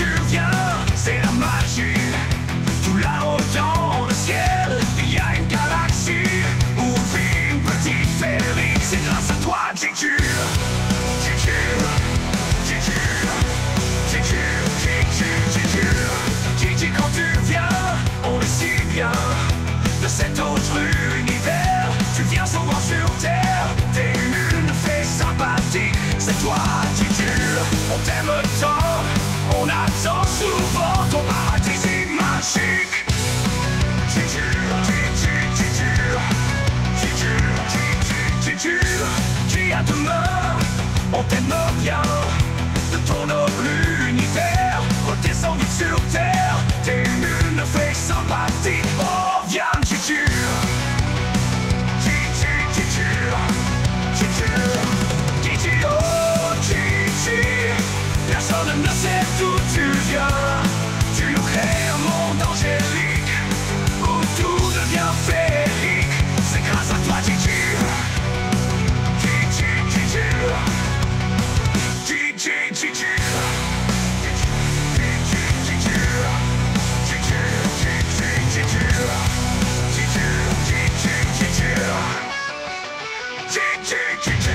tu viens, c'est la magie. Tout là-haut dans le ciel, il y a une galaxie où vit une petite féerique. C'est grâce à toi, Gigi. Gigi. Gigi. Gigi, Gigi, Gigi. Gigi, quand tu viens, on le sait bien. De cet autre univers, tu viens souvent sur terre. T'es une fée sympathique, c'est toi, Gigi. on t'aime bien. Ne tourne plus l'univers, sur terre. T'es ne sympathie. Oh, viens, tu tu, oh, Personne ne sait d'où tu viens. Tu nous crées un monde angélique où tout devient féerique. C'est grâce à toi, tu change, change.